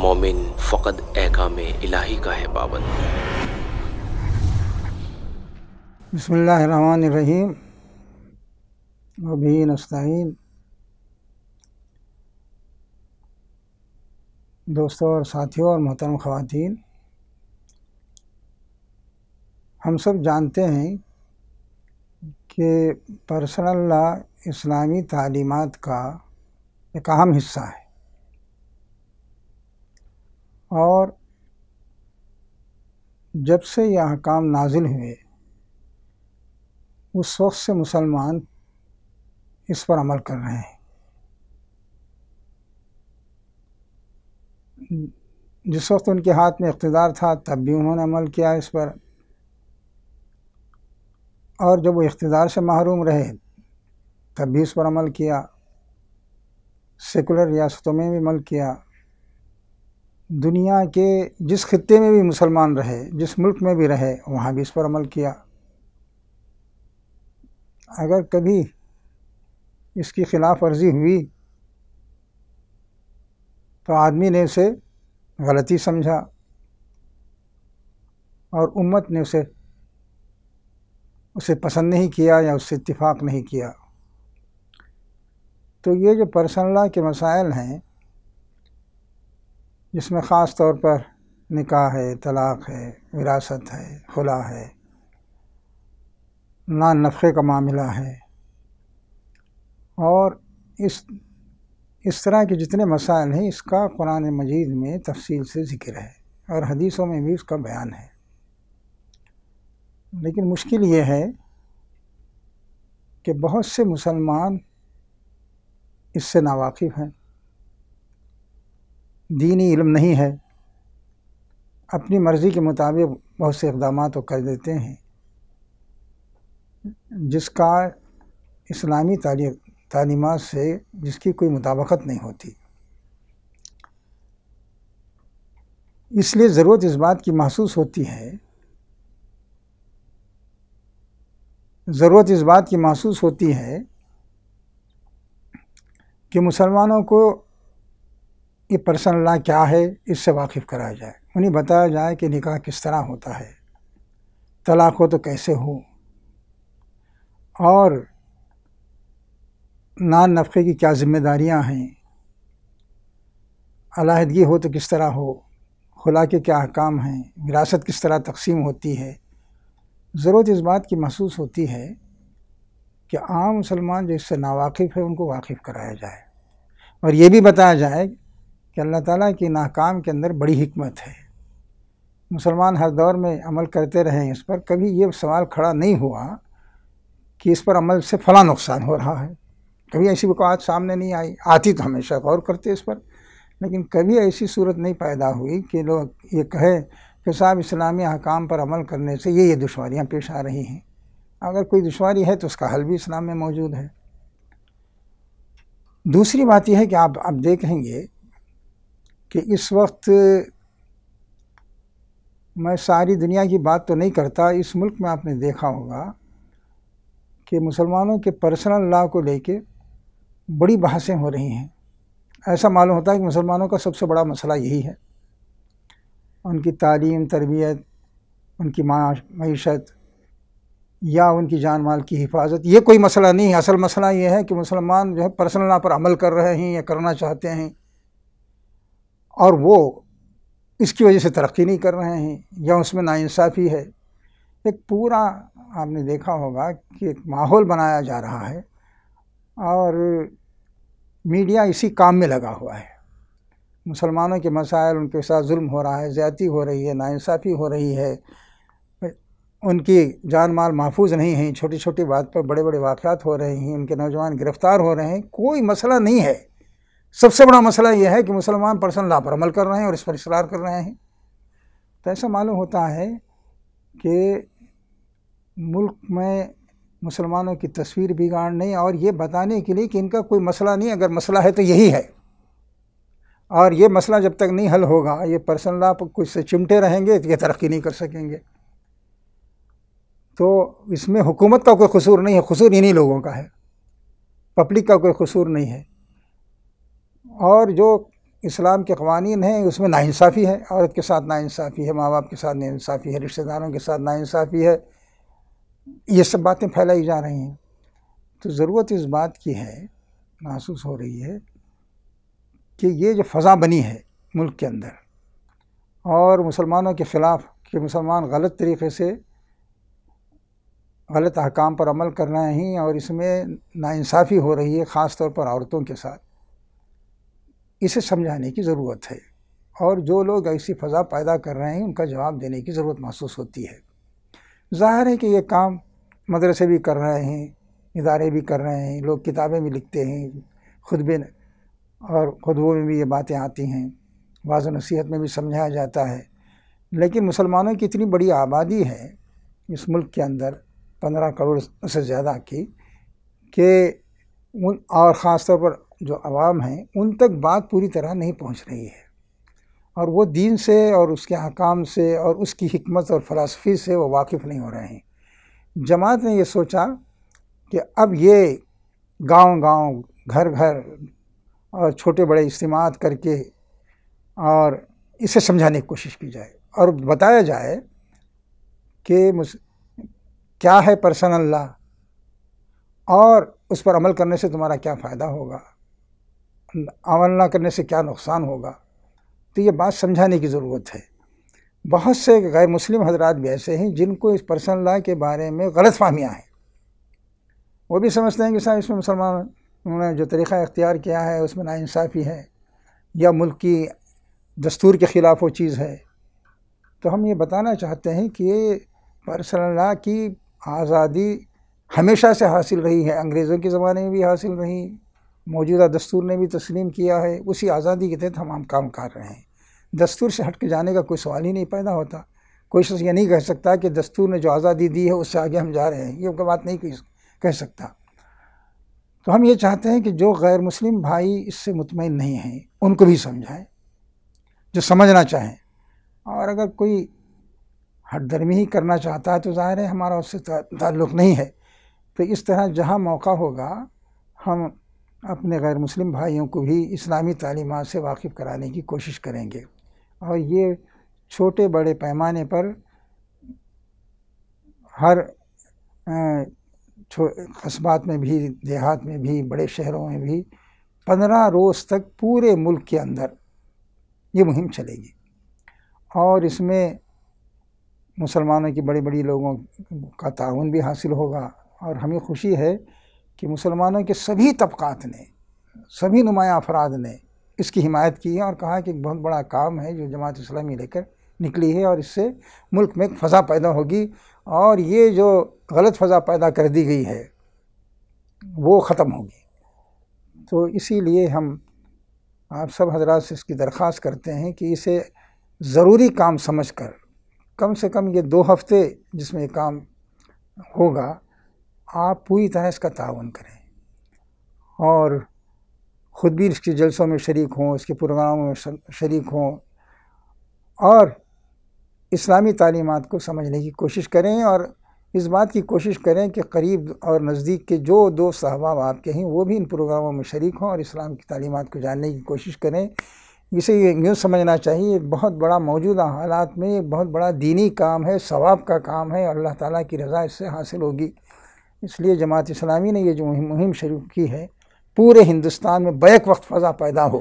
مومن فقط احکام الہی کا ہے پابند۔ بسم اللہ الرحمن الرحیم۔ وبی نستعین۔ دوستوں اور ساتھیوں اور محترم خواتین، ہم سب جانتے ہیں کہ پرسنل لا اسلامی تعلیمات کا ایک اہم حصہ ہے۔ اور جب سے یہ احکام نازل ہوئے، اس وقت سے مسلمان اس پر عمل کر رہے ہیں۔ جس وقت ان کے ہاتھ میں اقتدار تھا، تب بھی انہوں نے عمل کیا اس پر۔ اور جب وہ اقتدار سے محروم رہے، تب بھی اس پر عمل کیا۔ سیکولر ریاستوں میں بھی عمل کیا۔ دنیا کے جس خطے میں بھی مسلمان رہے، جس ملک میں بھی رہے، وہاں بھی اس پر عمل کیا۔ اگر کبھی اس کی خلاف ورزی ہوئی تو آدمی نے اسے غلطی سمجھا اور امت نے اسے اسے پسند نہیں کیا یا اس سے اتفاق نہیں کیا۔ تو یہ جو پرسنل لا کے مسائل ہیں جس میں خاص طور پر نکاح ہے، طلاق ہے، وراثت ہے، خلا ہے نان نفقے کا معاملہ ہے۔ اور اس اس طرح کے جتنے مسائل ہیں، اس کا قرآن مجید میں تفصیل سے ذکر ہے اور حدیثوں میں بھی اس کا بیان ہے۔ لیکن مشکل یہ ہے کہ بہت سے مسلمان اس سے ناواقف ہیں۔ دینی علم نہیں ہے۔ اپنی مرضی کے مطابق بہت سے اقدامات وہ کر دیتے ہیں۔ جس کا اسلامی تعلیم تعلیمات سے جس کی کوئی مطابقت نہیں ہوتی۔ اس لیے ضرورت اس بات کی محسوس ہوتی ہے۔ ضرورت اس بات کی محسوس ہوتی ہے کہ مسلمانوں کو یہ پرسنل لا کیا ہے، اس سے واقف کرایا جائے۔ انہیں بتایا جائے کہ نکاح کس طرح ہوتا ہے۔ طلاق ہو تو کیسے ہو اور نان نفقے کی کیا ذمہ داریاں ہیں؟ علیحدگی ہو تو کس طرح ہو؟ خلا کے کیا احکام ہیں؟ وراثت کس طرح تقسیم ہوتی ہے؟ ضرورت اس بات کی محسوس ہوتی ہے کہ عام مسلمان جو اس سے ناواقف ہے ان کو واقف کرایا جائے۔ اور یہ بھی بتایا جائے کہ اللہ تعالیٰ کی ناکام کے اندر بڑی حکمت ہے۔ مسلمان ہر دور میں عمل کرتے رہے اس پر، کبھی یہ سوال کھڑا نہیں ہوا کہ اس پر عمل سے فلاں نقصان ہو رہا ہے۔ کبھی ایسی وقعات سامنے نہیں آئی، آتی تو ہمیشہ غور کرتے اس پر، لیکن کبھی ایسی صورت نہیں پیدا ہوئی کہ لوگ یہ کہے کہ صاحب اسلامی حکام پر عمل کرنے سے یہ یہ دشواریاں پیش آ رہی ہیں۔ اگر کوئی دشواری ہے تو اس کا حل بھی اسلام میں موجود ہے۔ دوسری بات یہ ہے کہ آپ اب دیکھیں گے کہ اس وقت میں ساری دنیا کی بات تو نہیں کرتا، اس ملک میں آپ نے دیکھا ہوگا کہ مسلمانوں کے پرسنل لا کو لے کے بڑی بحثیں ہو رہی ہیں۔ ایسا معلوم ہوتا ہے کہ مسلمانوں کا سب سے بڑا مسئلہ یہی ہے۔ ان کی تعلیم، تربیت، ان کی معاش معیشت یا ان کی جان مال کی حفاظت، یہ کوئی مسئلہ نہیں ہے۔ اصل مسئلہ یہ ہے کہ مسلمان جو ہے پرسنل لا پر عمل کر رہے ہیں یا کرنا چاہتے ہیں۔ اور وہ اس کی وجہ سے ترقی نہیں کر رہے ہیں یا اس میں ناانصافی ہے۔ ایک پورا آپ نے دیکھا ہوگا کہ ایک ماحول بنایا جا رہا ہے اور میڈیا اسی کام میں لگا ہوا ہے۔ مسلمانوں کے مسائل، ان کے ساتھ ظلم ہو رہا ہے، زیادتی ہو رہی ہے، ناانصافی ہو رہی ہے۔ ان کی جان مال محفوظ نہیں ہیں، چھوٹی چھوٹی بات پر بڑے بڑے واقعات ہو رہے ہیں، ان کے نوجوان گرفتار ہو رہے ہیں، کوئی مسئلہ نہیں ہے۔ سب سے بڑا مسئلہ یہ ہے کہ مسلمان پرسن لا پر عمل کر رہے ہیں اور اس پر اصرار کر رہے ہیں۔ تو ایسا معلوم ہوتا ہے کہ ملک میں مسلمانوں کی تصویر بگاڑنے اور یہ بتانے کے لیے کہ ان کا کوئی مسئلہ نہیں، اگر مسئلہ ہے تو یہی ہے۔ اور یہ مسئلہ جب تک نہیں حل ہوگا، یہ پرسن لا پر کچھ سے چمٹے رہیں گے تو یہ ترقی نہیں کر سکیں گے۔ تو اس میں حکومت کا کوئی قصور نہیں ہے، قصور انہی لوگوں کا ہے۔ پبلک کا کوئی قصور نہیں ہے۔ اور جو اسلام کے قوانین ہیں، اس میں ناانصافی ہے۔ عورت کے ساتھ ناانصافی ہے، ماں باپ کے ساتھ ناانصافی ہے، رشتہ داروں کے ساتھ ناانصافی ہے۔ یہ سب باتیں پھیلائی جا رہی ہیں۔ تو ضرورت اس بات کی ہے، محسوس ہو رہی ہے، کہ یہ جو فضا بنی ہے ملک کے اندر، اور مسلمانوں کے خلاف، کہ مسلمان غلط طریقے سے غلط احکام پر عمل کر رہے ہیں اور اس میں ناانصافی ہو رہی ہے، خاص طور پر عورتوں کے ساتھ۔ اسے سمجھانے کی ضرورت ہے۔ اور جو لوگ ایسی فضا پیدا کر رہے ہیں، ان کا جواب دینے کی ضرورت محسوس ہوتی ہے۔ ظاہر ہے کہ یہ کام مدرسے بھی کر رہے ہیں، ادارے بھی کر رہے ہیں، لوگ کتابیں بھی لکھتے ہیں، خطبے اور خطبوں میں بھی یہ باتیں آتی ہیں۔ بعض نصیحت میں بھی سمجھایا جاتا ہے۔ لیکن مسلمانوں کی اتنی بڑی آبادی ہے اس ملک کے اندر، پندرہ کروڑ سے زیادہ کی، کہ ان اور خاص طور پر جو عوام ہیں، ان تک بات پوری طرح نہیں پہنچ رہی ہے۔ اور وہ دین سے اور اس کے حکام سے اور اس کی حکمت اور فلاسفی سے وہ واقف نہیں ہو رہے ہیں۔ جماعت نے یہ سوچا کہ اب یہ گاؤں گاؤں، گھر گھر اور چھوٹے بڑے اجتماعات کر کے اور اسے سمجھانے کی کوشش کی جائے۔ اور بتایا جائے کہ کیا ہے پرسن اللہ؟ اور اس پر عمل کرنے سے تمہارا کیا فائدہ ہوگا؟ عمل نہ کرنے سے کیا نقصان ہوگا؟ تو یہ بات سمجھانے کی ضرورت ہے۔ بہت سے غیر مسلم حضرات بھی ایسے ہیں جن کو اس پرسن لا کے بارے میں غلط فہمیاں ہیں۔ وہ بھی سمجھتے ہیں کہ صاحب اس میں مسلمان انہوں نے جو طریقہ اختیار کیا ہے اس میں ناانصافی ہے یا ملک کی دستور کے خلاف وہ چیز ہے۔ تو ہم یہ بتانا چاہتے ہیں کہ پرسن لا کی آزادی ہمیشہ سے حاصل رہی ہے۔ انگریزوں کے زمانے میں بھی حاصل رہی۔ موجودہ دستور نے بھی تسلیم کیا ہے، اسی آزادی کے تحت ہم کام کر رہے ہیں۔ دستور سے ہٹ کے جانے کا کوئی سوال ہی نہیں پیدا ہوتا۔ کوئی شخص یہ نہیں کہہ سکتا کہ دستور نے جو آزادی دی ہے، اس سے آگے ہم جا رہے ہیں۔ یہ بات نہیں کہہ سکتا۔ تو ہم یہ چاہتے ہیں کہ جو غیر مسلم بھائی اس سے مطمئن نہیں ہیں، ان کو بھی سمجھائیں، جو سمجھنا چاہیں۔ اور اگر کوئی ہٹ درمی ہی کرنا چاہتا ہے تو ظاہر ہے ہمارا اس سے تعلق نہیں ہے۔ تو اس طرح جہاں موقع ہوگا، ہم اپنے غیر مسلم بھائیوں کو بھی اسلامی تعلیمات سے واقف کرانے کی کوشش کریں گے۔ اور یہ چھوٹے بڑے پیمانے پر ہر قصبات میں بھی، دیہات میں بھی، بڑے شہروں میں بھی پندرہ روز تک پورے ملک کے اندر یہ مہم چلے گی۔ اور اس میں مسلمانوں کی بڑی بڑی لوگوں کا تعاون بھی حاصل ہوگا۔ اور ہمیں خوشی ہے کہ مسلمانوں کے سبھی طبقات نے، سبھی نمایاں افراد نے اس کی حمایت کی ہے اور کہا کہ ایک بہت بڑا کام ہے جو جماعت اسلامی لے کر نکلی ہے اور اس سے ملک میں ایک فضا پیدا ہوگی اور یہ جو غلط فضا پیدا کر دی گئی ہے، وہ ختم ہوگی۔ تو اسی لیے ہم آپ سب حضرات سے اس کی درخواست کرتے ہیں کہ اسے ضروری کام سمجھ کر، کم سے کم یہ دو ہفتے جس میں یہ کام ہوگا آپ پوری طرح اس کا تعاون کریں۔ اور خود بھی اس کے جلسوں میں شریک ہوں، اس کے پروگراموں میں شریک ہوں۔ اور اسلامی تعلیمات کو سمجھنے کی کوشش کریں اور اس بات کی کوشش کریں کہ قریب اور نزدیک کے جو دو صحباب آپ کے ہیں، وہ بھی ان پروگراموں میں شریک ہوں اور اسلام کی تعلیمات کو جاننے کی کوشش کریں۔ اسے یوں سمجھنا چاہیے، ایک بہت بڑا موجودہ حالات میں، ایک بہت بڑا دینی کام ہے، ثواب کا کام ہے اور اللہ تعالیٰ کی رضا اس سے حاصل ہوگی۔ اس لیے جماعت اسلامی نے یہ جو مہم شروع کی ہے، پورے ہندوستان میں بیک وقت فضا پیدا ہو۔